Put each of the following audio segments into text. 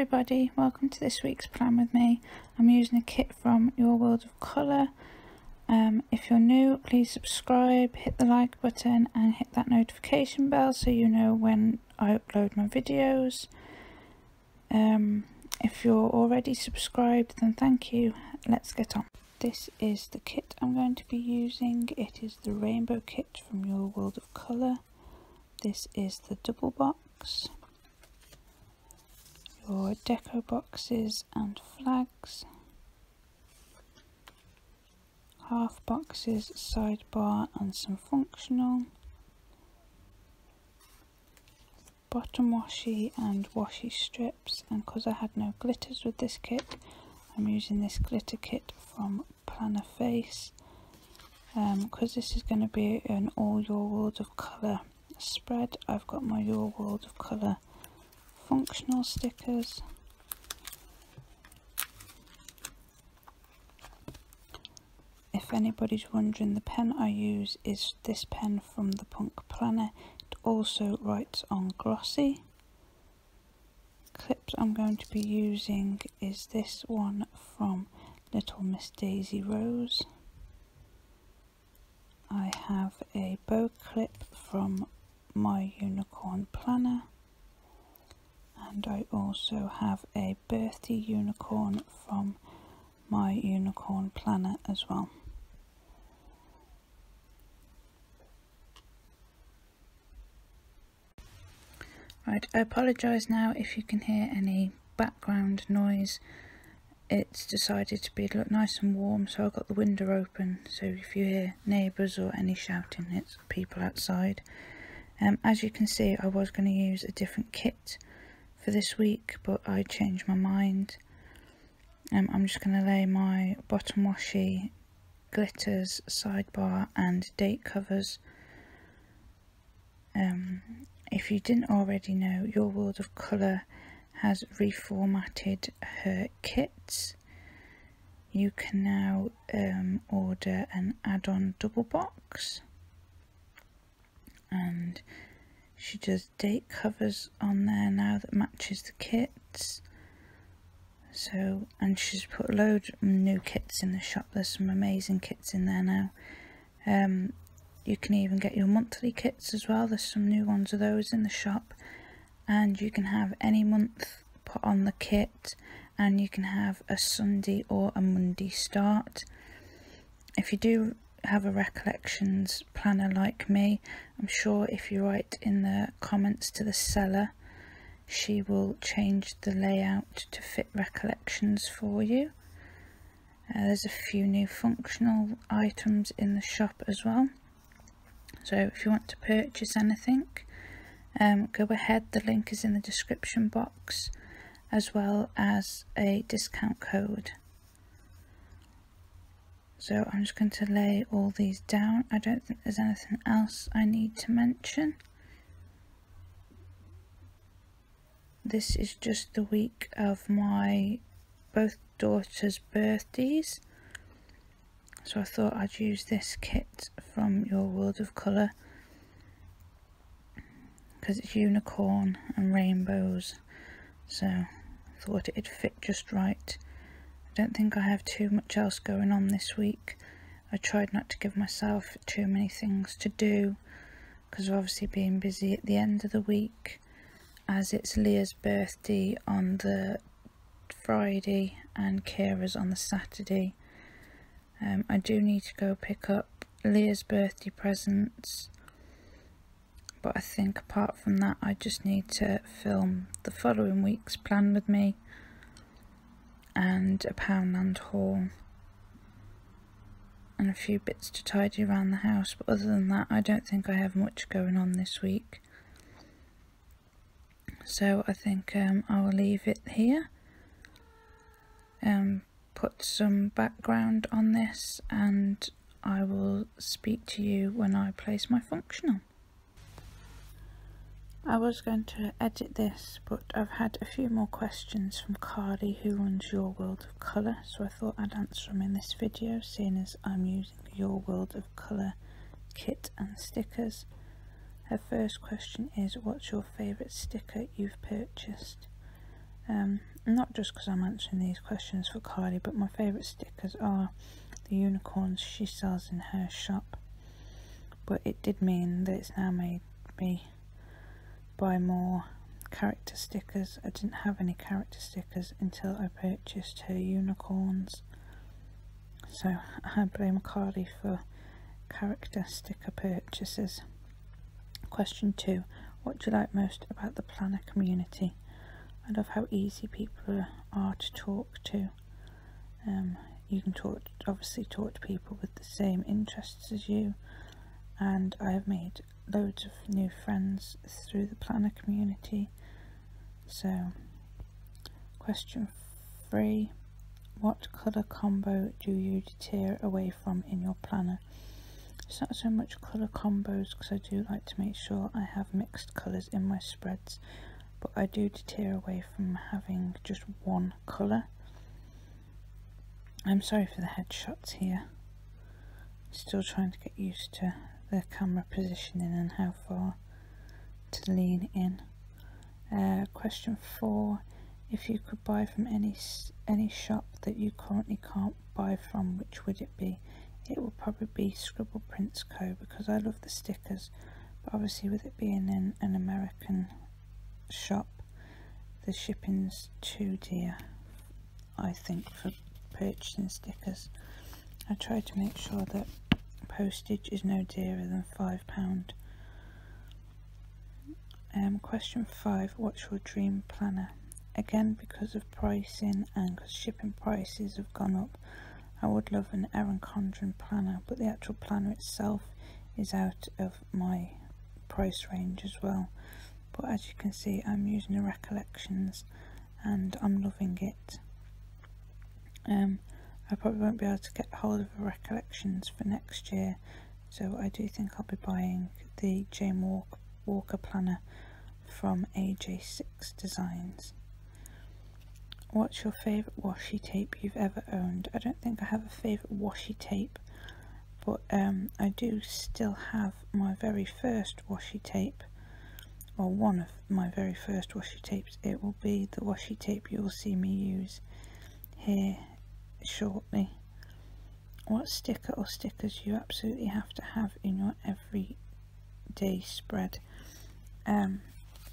everybody, welcome to this week's plan with me. I'm using a kit from Your World of Colour. Um, if you're new, please subscribe, hit the like button and hit that notification bell so you know when I upload my videos. Um, if you're already subscribed then thank you, let's get on. This is the kit I'm going to be using. It is the Rainbow Kit from Your World of Colour. This is the double box your deco boxes and flags, half boxes, sidebar and some functional, bottom washi and washi strips. And because I had no glitters with this kit I'm using this glitter kit from Planner Face because um, this is going to be an all your world of colour spread. I've got my your world of colour functional stickers. If anybody's wondering, the pen I use is this pen from the Punk Planner. It also writes on glossy. Clips I'm going to be using is this one from Little Miss Daisy Rose. I have a bow clip from my unicorn planner and I also have a birthday unicorn from my unicorn planner as well. Right, I apologise now if you can hear any background noise. It's decided to be look nice and warm so I've got the window open so if you hear neighbours or any shouting it's people outside. Um, as you can see I was going to use a different kit for this week but I changed my mind. Um, I'm just going to lay my bottom washi glitters sidebar and date covers. Um, if you didn't already know your world of colour has reformatted her kits. You can now um, order an add-on double box. And she does date covers on there now that matches the kits. So, and she's put a load of new kits in the shop. There's some amazing kits in there now. Um, you can even get your monthly kits as well. There's some new ones of those in the shop. And you can have any month put on the kit and you can have a Sunday or a Monday start. If you do have a recollections planner like me, I'm sure if you write in the comments to the seller, she will change the layout to fit recollections for you. Uh, there's a few new functional items in the shop as well. So if you want to purchase anything, um, go ahead, the link is in the description box as well as a discount code. So I'm just going to lay all these down. I don't think there's anything else I need to mention. This is just the week of my both daughters' birthdays. So I thought I'd use this kit from Your World of Colour because it's unicorn and rainbows so I thought it'd fit just right. I don't think I have too much else going on this week. I tried not to give myself too many things to do because of obviously being busy at the end of the week as it's Leah's birthday on the Friday and Kira's on the Saturday. Um, I do need to go pick up Leah's birthday presents but I think apart from that I just need to film the following week's plan with me and a Poundland haul and a few bits to tidy around the house but other than that I don't think I have much going on this week. So I think um, I will leave it here. Um, put some background on this and I will speak to you when I place my functional. I was going to edit this but I've had a few more questions from Carly who runs Your World of Colour so I thought I'd answer them in this video seeing as I'm using Your World of Colour kit and stickers. Her first question is what's your favourite sticker you've purchased? Um, not just because I'm answering these questions for Carly, but my favourite stickers are the unicorns she sells in her shop. But it did mean that it's now made me buy more character stickers. I didn't have any character stickers until I purchased her unicorns. So I blame Carly for character sticker purchases. Question two. What do you like most about the planner community? I love how easy people are to talk to. Um, you can talk, obviously talk to people with the same interests as you and I have made loads of new friends through the planner community. So, question three What colour combo do you deter away from in your planner? It's not so much colour combos because I do like to make sure I have mixed colours in my spreads, but I do deter away from having just one colour. I'm sorry for the headshots here. Still trying to get used to the camera positioning and how far to lean in. Uh, question four: If you could buy from any any shop that you currently can't buy from, which would it be? it would probably be Scribble Prints Co. because I love the stickers but obviously with it being in an American shop the shipping's too dear I think for purchasing stickers I try to make sure that postage is no dearer than £5 um, question 5 what's your dream planner again because of pricing and because shipping prices have gone up I would love an Erin Condren planner, but the actual planner itself is out of my price range as well. But as you can see, I'm using the Recollections and I'm loving it. Um, I probably won't be able to get hold of the Recollections for next year, so I do think I'll be buying the Jane Walker, Walker planner from AJ6 Designs. What's your favourite washi tape you've ever owned? I don't think I have a favourite washi tape, but um, I do still have my very first washi tape, or one of my very first washi tapes. It will be the washi tape you'll see me use here shortly. What sticker or stickers you absolutely have to have in your everyday spread? Um,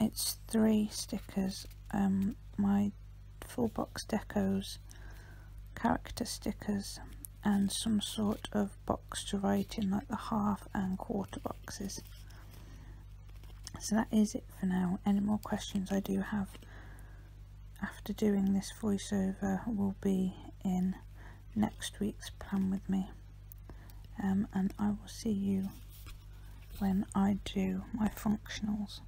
it's three stickers. Um, my full box decos, character stickers and some sort of box to write in like the half and quarter boxes. So that is it for now. Any more questions I do have after doing this voiceover will be in next week's plan with me um, and I will see you when I do my functionals.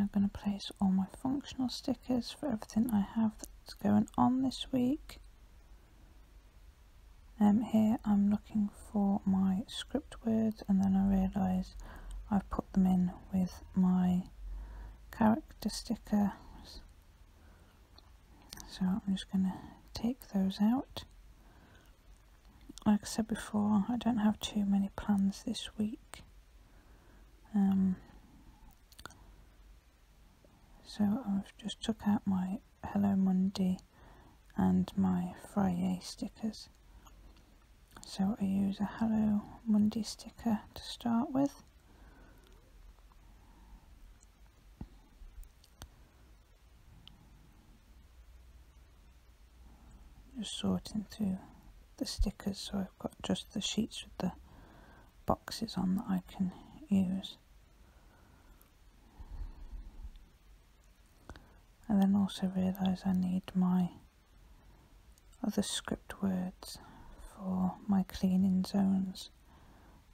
Now going to place all my functional stickers for everything I have that's going on this week. Um, here I'm looking for my script words and then I realise I've put them in with my character stickers. So I'm just going to take those out. Like I said before I don't have too many plans this week. Um, so I've just took out my Hello Monday and my Friday stickers. So I use a Hello Monday sticker to start with. Just sorting through the stickers so I've got just the sheets with the boxes on that I can use and then also realise I need my other script words for my cleaning zones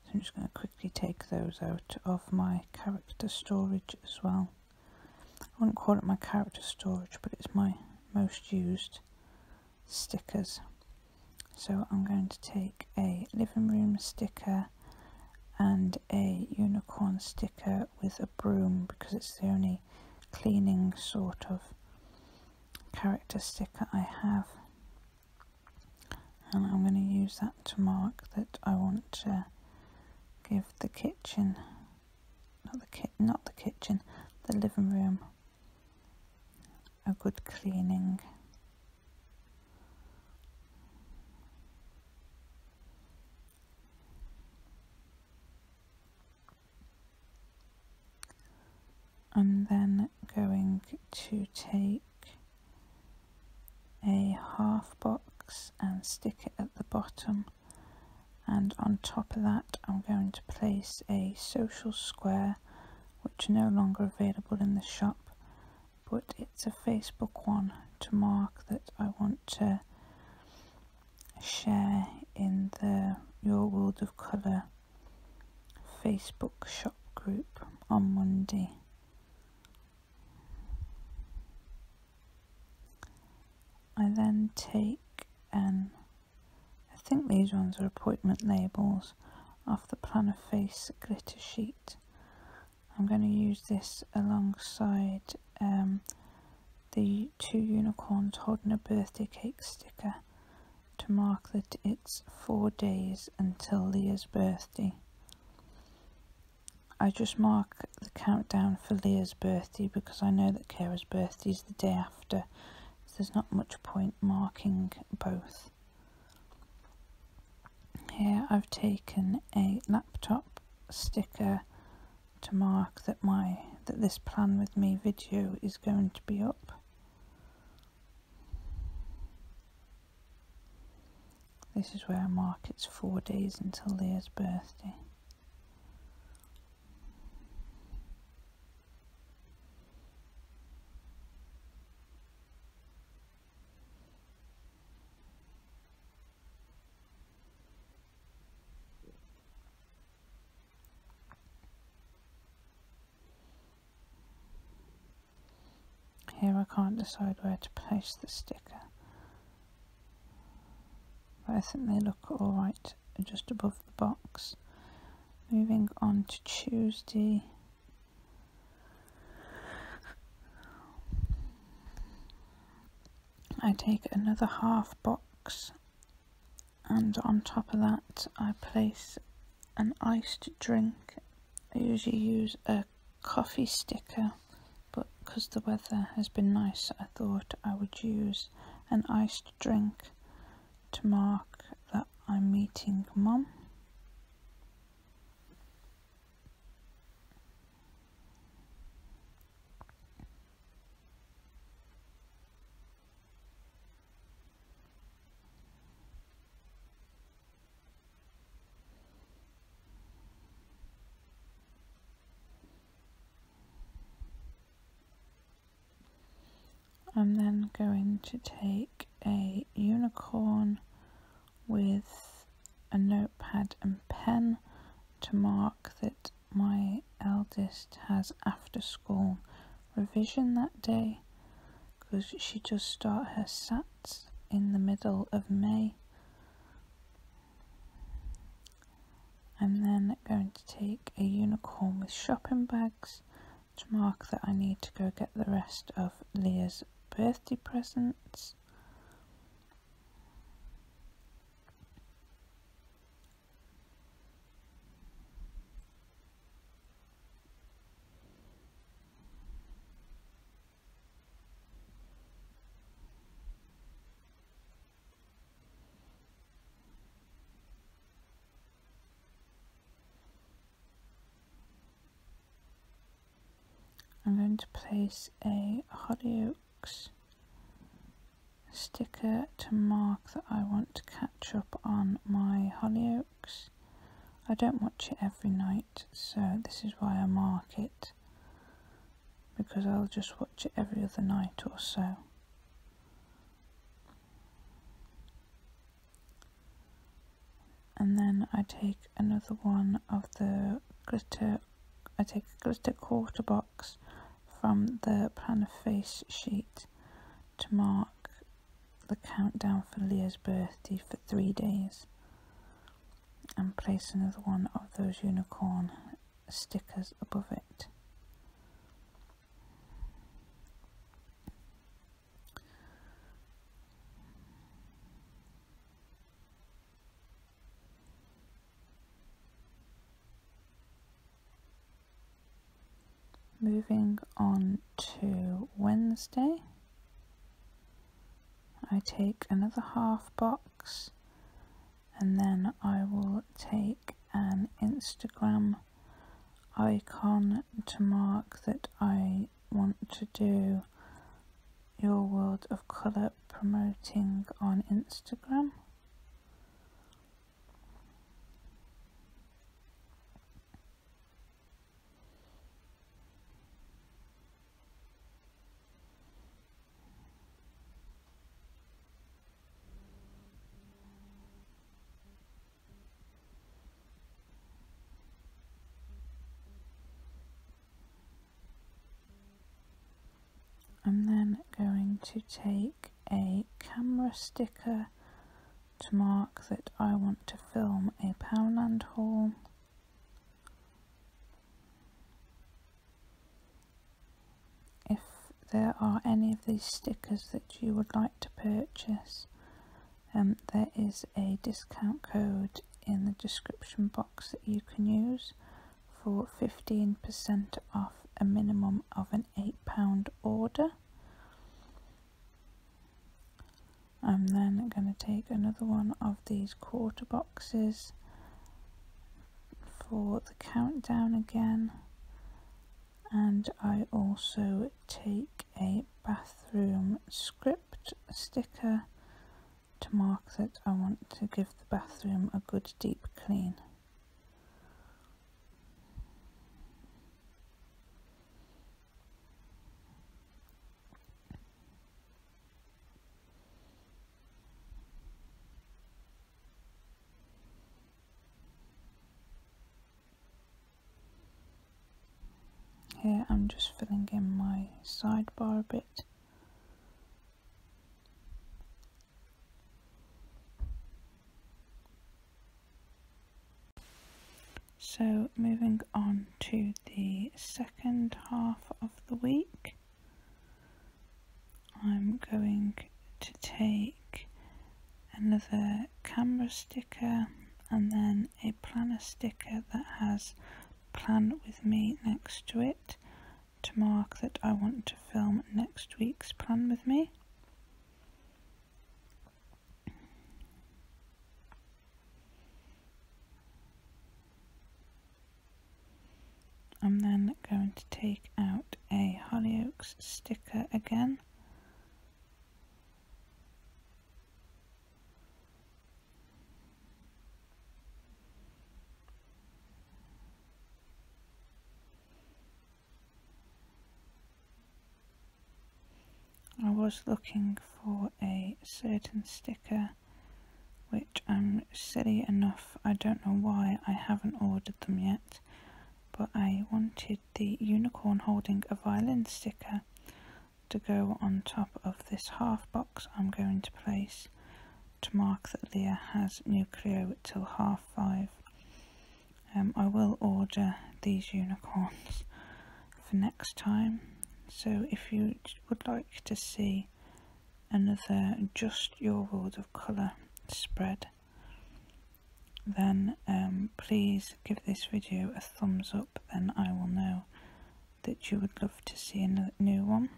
so I'm just going to quickly take those out of my character storage as well I wouldn't call it my character storage but it's my most used stickers. So I'm going to take a living room sticker and a unicorn sticker with a broom because it's the only cleaning sort of character sticker I have. And I'm going to use that to mark that I want to give the kitchen, not the ki not the kitchen, the living room a good cleaning. I'm then going to take a half box and stick it at the bottom and on top of that I'm going to place a social square which are no longer available in the shop but it's a Facebook one to mark that I want to share in the Your World of Colour Facebook shop group on Monday. I take and I think these ones are appointment labels off the Planner Face glitter sheet. I'm going to use this alongside um, the two unicorns holding a birthday cake sticker to mark that it's four days until Leah's birthday. I just mark the countdown for Leah's birthday because I know that Kara's birthday is the day after there's not much point marking both. Here I've taken a laptop sticker to mark that my that this plan with me video is going to be up. This is where I mark it's four days until Leah's birthday. Here I can't decide where to place the sticker. But I think they look alright just above the box. Moving on to Tuesday. I take another half box and on top of that I place an iced drink. I usually use a coffee sticker because the weather has been nice, I thought I would use an iced drink to mark that I'm meeting mum. Going to take a unicorn with a notepad and pen to mark that my eldest has after school revision that day because she does start her SATs in the middle of May. I'm then going to take a unicorn with shopping bags to mark that I need to go get the rest of Leah's birthday presents. I'm going to place a Hollyoaks sticker to mark that I want to catch up on my Hollyoaks. I don't watch it every night, so this is why I mark it because I'll just watch it every other night or so. And then I take another one of the glitter, I take a glitter quarter box from the planner face sheet to mark the countdown for Leah's birthday for three days and place another one of those unicorn stickers above it. Moving on to Wednesday, I take another half box and then I will take an Instagram icon to mark that I want to do your world of colour promoting on Instagram. I'm going to take a camera sticker to mark that I want to film a Poundland haul. If there are any of these stickers that you would like to purchase, um, there is a discount code in the description box that you can use for 15% off a minimum of an £8 order. I'm then going to take another one of these quarter boxes for the countdown again. And I also take a bathroom script sticker to mark that I want to give the bathroom a good deep Here I'm just filling in my sidebar a bit. So moving on to the second half of the week, I'm going to take another camera sticker and then a planner sticker that has plan with me next to it to mark that I want to film next week's plan with me. I'm then going to take out a Hollyoaks sticker again I was looking for a certain sticker which I'm silly enough, I don't know why I haven't ordered them yet, but I wanted the unicorn holding a violin sticker to go on top of this half box I'm going to place to mark that Leah has nucleo till half five. Um, I will order these unicorns for next time. So if you would like to see another just your world of colour spread then um, please give this video a thumbs up then I will know that you would love to see a new one.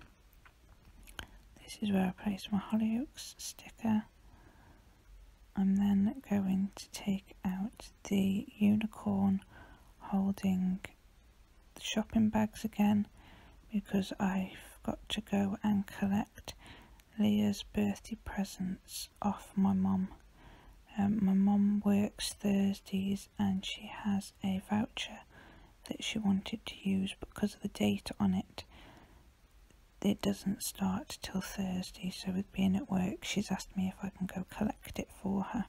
This is where I place my Hollyoaks sticker. I'm then going to take out the unicorn holding the shopping bags again because I've got to go and collect Leah's birthday presents off my mum. Um, my mum works Thursdays and she has a voucher that she wanted to use because of the date on it. It doesn't start till Thursday, so with being at work, she's asked me if I can go collect it for her.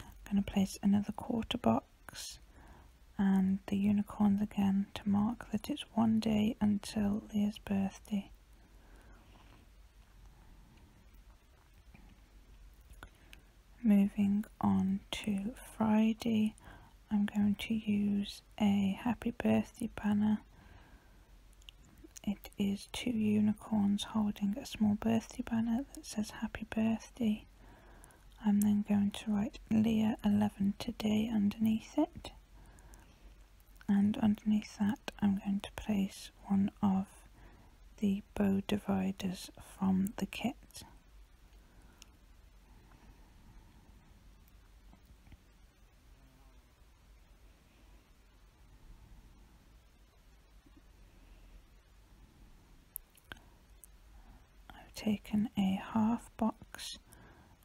I'm going to place another quarter box and the unicorns again to mark that it's one day until Leah's birthday. Moving on to Friday, I'm going to use a happy birthday banner. It is two unicorns holding a small birthday banner that says happy birthday. I'm then going to write Leah 11 today underneath it. And underneath that I'm going to place one of the bow dividers from the kit. I've taken a half box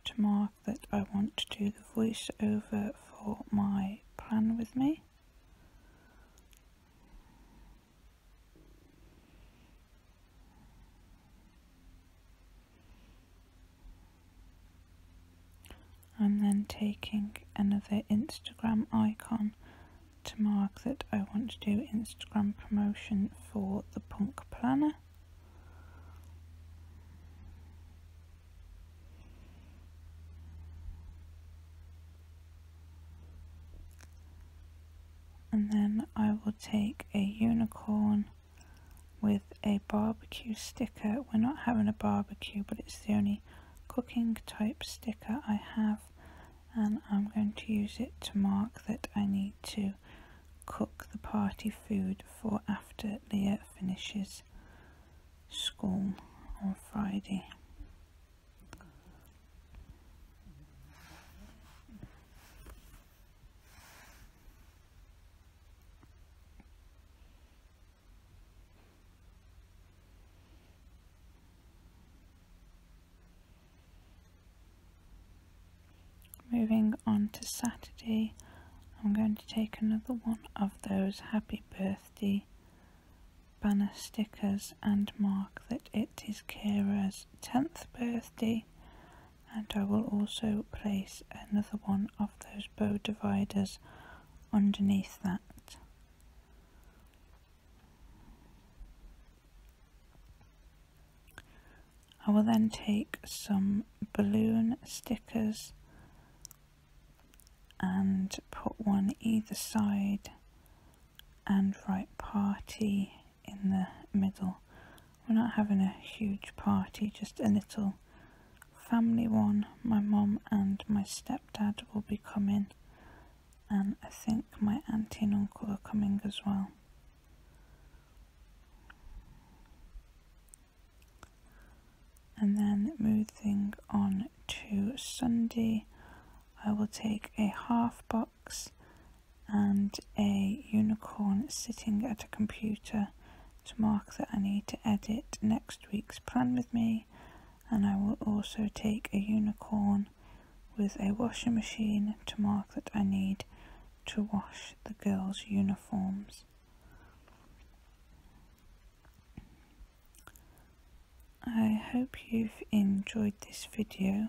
to mark that I want to do the voiceover for my plan with me. I'm then taking another Instagram icon to mark that I want to do Instagram promotion for the Punk Planner. and then I will take a unicorn with a barbecue sticker. We're not having a barbecue, but it's the only cooking type sticker I have, and I'm going to use it to mark that I need to cook the party food for after Leah finishes school on Friday. moving on to Saturday, I'm going to take another one of those happy birthday banner stickers and mark that it is Kira's 10th birthday and I will also place another one of those bow dividers underneath that. I will then take some balloon stickers and put one either side and write party in the middle. We're not having a huge party, just a little family one. My mum and my stepdad will be coming, and I think my auntie and uncle are coming as well. And then moving on to Sunday, I will take a half box and a unicorn sitting at a computer to mark that I need to edit next week's plan with me and I will also take a unicorn with a washing machine to mark that I need to wash the girls' uniforms. I hope you've enjoyed this video.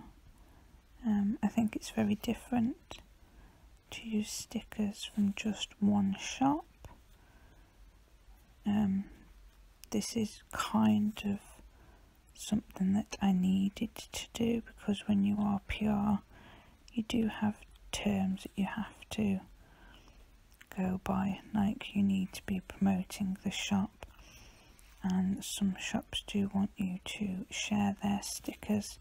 Um, I think it's very different to use stickers from just one shop. Um, this is kind of something that I needed to do because when you are PR, you do have terms that you have to go by. Like you need to be promoting the shop, and some shops do want you to share their stickers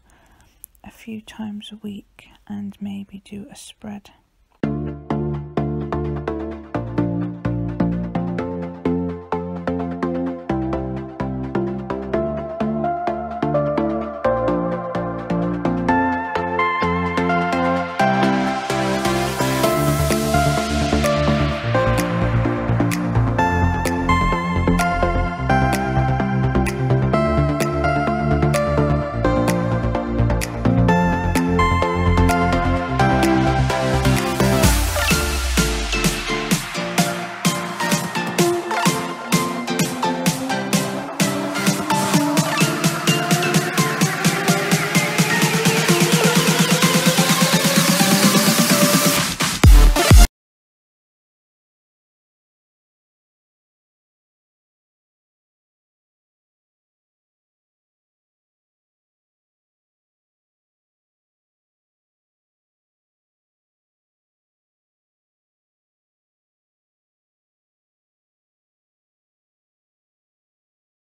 a few times a week and maybe do a spread